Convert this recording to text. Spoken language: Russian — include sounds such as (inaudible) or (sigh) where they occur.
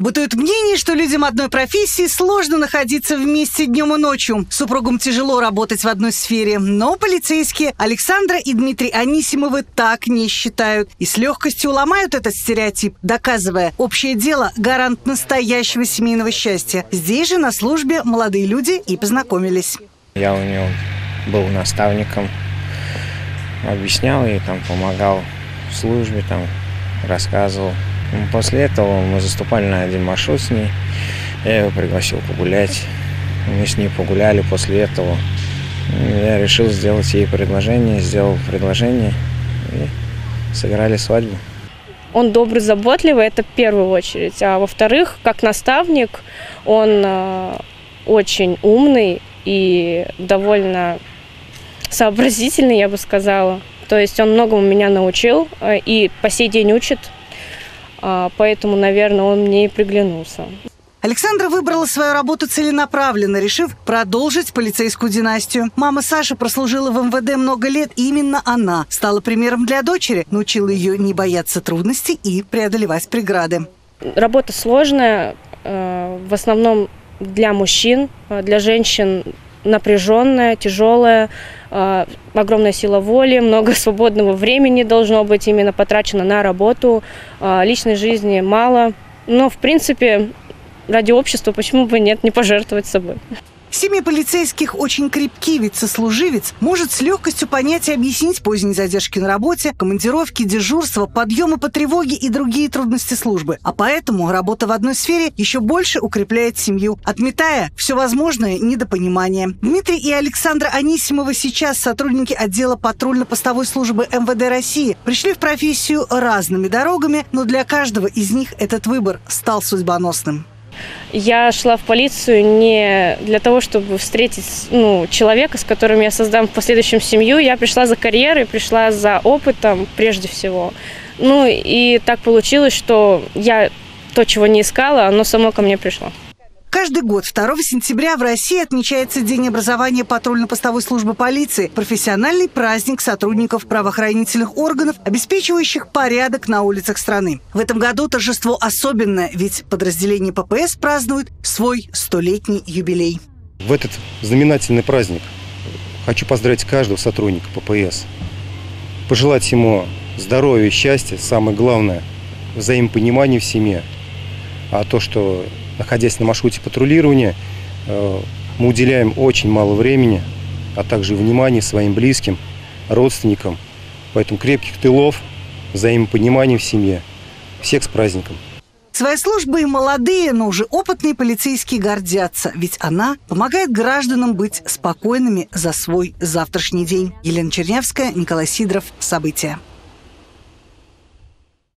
Бытует мнение, что людям одной профессии сложно находиться вместе днем и ночью. Супругам тяжело работать в одной сфере. Но полицейские Александра и Дмитрий Анисимовы так не считают. И с легкостью ломают этот стереотип, доказывая, общее дело – гарант настоящего семейного счастья. Здесь же на службе молодые люди и познакомились. Я у него был наставником, объяснял и там помогал в службе, там рассказывал. После этого мы заступали на один маршрут с ней. Я его пригласил погулять. Мы с ней погуляли после этого. Я решил сделать ей предложение, сделал предложение и сыграли свадьбу. Он добрый, заботливый, это в первую очередь. А во-вторых, как наставник, он э, очень умный и довольно сообразительный, я бы сказала. То есть он многому меня научил э, и по сей день учит поэтому, наверное, он мне и приглянулся. Александра выбрала свою работу целенаправленно, решив продолжить полицейскую династию. Мама Саши прослужила в МВД много лет, и именно она стала примером для дочери, научила ее не бояться трудностей и преодолевать преграды. Работа сложная, э, в основном для мужчин, э, для женщин напряженная, тяжелая, э, огромная сила воли, (laughs) много свободного времени должно быть именно потрачено на работу, э, личной жизни мало. Но, в принципе, ради общества почему бы нет, не пожертвовать собой. Семьи полицейских очень крепки, ведь сослуживец может с легкостью понять и объяснить поздние задержки на работе, командировки, дежурства, подъемы по тревоге и другие трудности службы. А поэтому работа в одной сфере еще больше укрепляет семью, отметая все возможное недопонимание. Дмитрий и Александра Анисимова сейчас сотрудники отдела патрульно-постовой службы МВД России пришли в профессию разными дорогами, но для каждого из них этот выбор стал судьбоносным. Я шла в полицию не для того, чтобы встретить ну, человека, с которым я создам в последующем семью. Я пришла за карьерой, пришла за опытом прежде всего. Ну и так получилось, что я то, чего не искала, оно само ко мне пришло. Каждый год 2 сентября в России отмечается День образования патрульно-постовой службы полиции, профессиональный праздник сотрудников правоохранительных органов, обеспечивающих порядок на улицах страны. В этом году торжество особенное, ведь подразделение ППС празднует свой столетний юбилей. В этот знаменательный праздник хочу поздравить каждого сотрудника ППС, пожелать ему здоровья счастья, самое главное, взаимопонимания в семье, а то, что находясь на маршруте патрулирования, э, мы уделяем очень мало времени, а также внимания своим близким, родственникам. Поэтому крепких тылов, взаимопонимания в семье. Всех с праздником! Своей службой молодые, но уже опытные полицейские гордятся, ведь она помогает гражданам быть спокойными за свой завтрашний день. Елена Чернявская, Николай Сидоров. События.